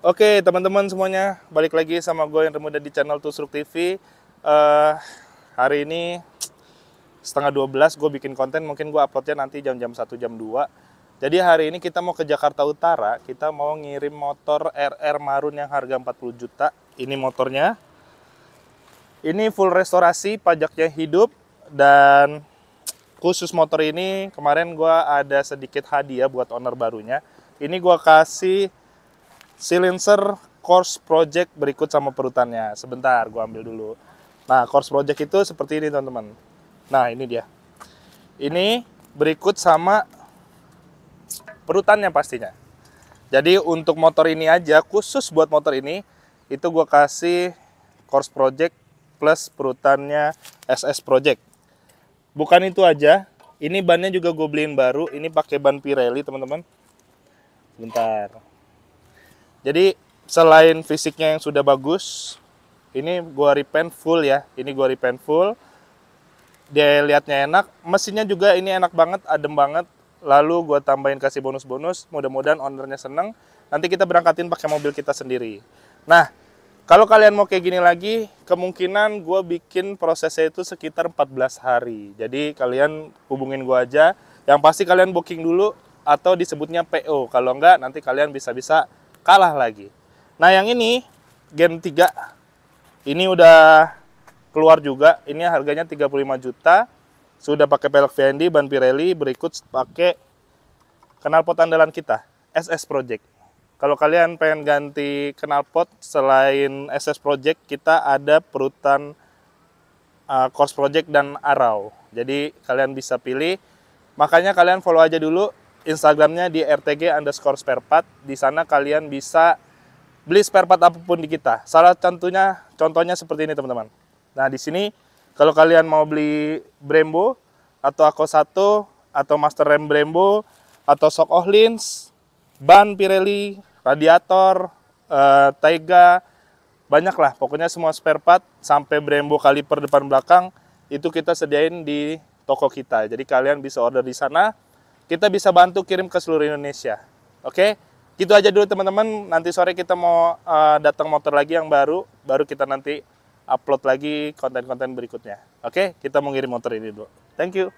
Oke teman-teman semuanya, balik lagi sama gue yang termuda di channel Tusruk TV. Eh hari ini setengah 12 gue bikin konten, mungkin gue uploadnya nanti jam-jam 1 jam 2. Jadi hari ini kita mau ke Jakarta Utara, kita mau ngirim motor RR Marun yang harga 40 juta. Ini motornya. Ini full restorasi, pajaknya hidup dan khusus motor ini kemarin gue ada sedikit hadiah buat owner barunya. Ini gue kasih silencer course project berikut sama perutannya. Sebentar, gue ambil dulu. Nah, course project itu seperti ini teman-teman. Nah, ini dia. Ini berikut sama perutannya pastinya. Jadi untuk motor ini aja, khusus buat motor ini, itu gue kasih course project plus perutannya SS project. Bukan itu aja, ini bannya juga gue beliin baru. Ini pakai ban Pirelli teman-teman. Bentar. Jadi selain fisiknya yang sudah bagus, ini gua repaint full ya. Ini gua repaint full. Dia lihatnya enak, mesinnya juga ini enak banget, adem banget. Lalu gua tambahin kasih bonus-bonus, mudah-mudahan ownernya seneng. Nanti kita berangkatin pakai mobil kita sendiri. Nah, kalau kalian mau kayak gini lagi, kemungkinan gue bikin prosesnya itu sekitar 14 hari. Jadi kalian hubungin gue aja. Yang pasti kalian booking dulu atau disebutnya PO. Kalau enggak, nanti kalian bisa-bisa kalah lagi. Nah yang ini Gen 3 ini udah keluar juga. Ini harganya 35 juta. Sudah pakai pelek VND, ban Pirelli, berikut pakai knalpot andalan kita, SS Project. Kalau kalian pengen ganti knalpot selain SS Project, kita ada perutan uh, Course Project dan Arrow. Jadi kalian bisa pilih. Makanya kalian follow aja dulu Instagramnya di rtg underscore spare part. Di sana kalian bisa beli spare part apa pun di kita. Salah contohnya, contohnya seperti ini teman-teman. Nah di sini kalau kalian mau beli Brembo atau Ako 1 atau Master Rem Brembo atau Shock Ohlins, ban Pirelli, radiator, uh, Taiga, banyak lah. Pokoknya semua spare part sampai Brembo kaliper depan belakang itu kita sediain di toko kita. Jadi kalian bisa order di sana kita bisa bantu kirim ke seluruh Indonesia. Oke, gitu aja dulu teman-teman. Nanti sore kita mau uh, datang motor lagi yang baru, baru kita nanti upload lagi konten-konten berikutnya. Oke, kita mau ngirim motor ini dulu. Thank you.